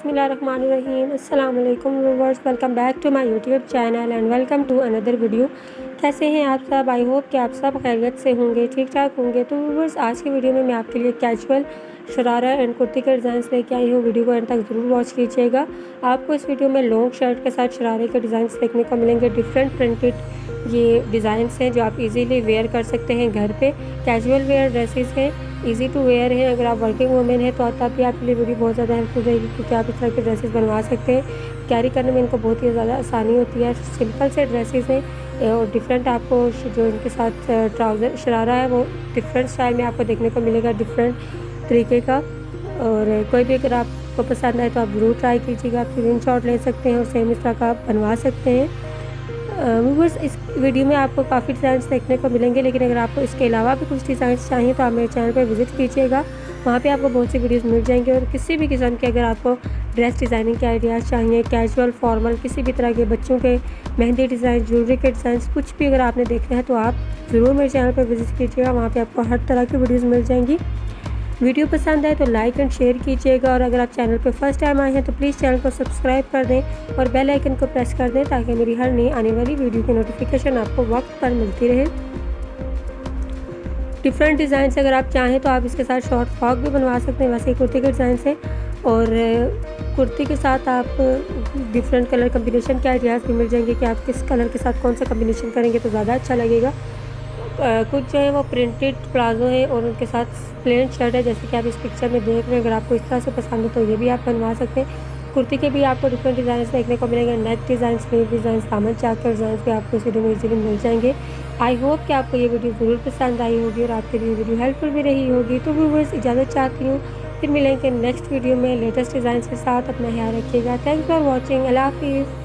बसमीम अल्लाम welcome back to my YouTube channel and welcome to another video. कैसे हैं आप सब। आई होप कि आप सब खैरियत से होंगे ठीक ठाक होंगे। तो व्यूवर्स आज की वीडियो में मैं आपके लिए कैजुअल शरारा एंड कुर्ती के डिज़ाइन लेके आई हूँ। वीडियो को एंड तक ज़रूर वॉच कीजिएगा। आपको इस वीडियो में लॉन्ग शर्ट के साथ शरारे के डिज़ाइन देखने को मिलेंगे। डिफरेंट प्रिंटेड ये डिज़ाइंस हैं जो आप इजीली वेयर कर सकते हैं घर पे। कैजुअल वेयर ड्रेसेस हैं इजी टू वेयर है। अगर आप वर्किंग वुमेन है तो तब भी आपके लिए वीडियो बहुत ज़्यादा हेल्पफुल रहेगी क्योंकि आप इस तरह के ड्रेसेस बनवा सकते हैं। कैरी करने में इनको बहुत ही ज़्यादा आसानी होती है। सिंपल से ड्रेसेस हैं और डिफरेंट आपको जो इनके साथ ट्राउज़र शरारा है, वो डिफरेंट स्टाइल में आपको देखने को मिलेगा डिफरेंट तरीके का। और कोई भी अगर आपको पसंद आए तो आप ज़रूर ट्राई कीजिएगा, आप स्क्रीन शॉट ले सकते हैं और सेम इस तरह का आप बनवा सकते हैं। व्यूवर्स इस वीडियो में आपको काफ़ी डिज़ाइन देखने को मिलेंगे, लेकिन अगर आपको इसके अलावा भी कुछ डिज़ाइन चाहिए तो आप मेरे चैनल पर विज़िट कीजिएगा। वहाँ पे आपको बहुत सी वीडियोस मिल जाएँगे और किसी भी किस्म के अगर आपको ड्रेस डिज़ाइनिंग के आइडियाज़ चाहिए कैजुअल फॉर्मल किसी भी तरह के बच्चों के मेहंदी डिज़ाइन ज्वेलरी के डिज़ाइन कुछ भी अगर आपने देखना है तो आप ज़रूर मेरे चैनल पर विज़िट कीजिएगा, वहाँ पर आपको हर तरह की वीडियोज़ मिल जाएँगी। वीडियो पसंद आए तो लाइक एंड शेयर कीजिएगा और अगर आप चैनल पर फ़र्स्ट टाइम आए हैं तो प्लीज़ चैनल को सब्सक्राइब कर दें और बेल आइकन को प्रेस कर दें ताकि मेरी हर नई आने वाली वीडियो की नोटिफिकेशन आपको वक्त पर मिलती रहे। डिफरेंट डिज़ाइन अगर आप चाहें तो आप इसके साथ शॉर्ट फ्रॉक भी बनवा सकते हैं, वैसे कुर्ती के डिज़ाइन से और कुर्ती के साथ आप डिफरेंट कलर कम्बिनेशन के आइडियाज़ भी मिल जाएँगे कि आप किस कलर के साथ कौन सा कम्बिनेशन करेंगे तो ज़्यादा अच्छा लगेगा। कुछ जो है वो प्रिंटेड प्लाजो है और उनके साथ प्लेन शर्ट है, जैसे कि आप इस पिक्चर में देख रहे हैं, अगर आपको इस तरह से पसंद हो तो ये भी आप बनवा सकते हैं। कुर्ती के भी आपको डिफरेंट डिज़ाइन देखने को मिलेंगे नेक डिज़ाइन स्लीव डिज़ाइन सामान चाक के डिज़ाइन भी आपको इस वीडियो में इजीली मिल जाएँगे। आई होप कि आपको ये वीडियो ज़रूर पसंद आई होगी और आपके लिए वीडियो हेल्पफुल भी रही होगी। तो व्यूवर्स इजाज़त चाहती हूँ फिर मिलेंगे नेक्स्ट वीडियो में लेटेस्ट डिज़ाइन के साथ। अपना ख्याल रखिएगा। थैंक्स फॉर वॉचिंग अल्लाह हाफिज़।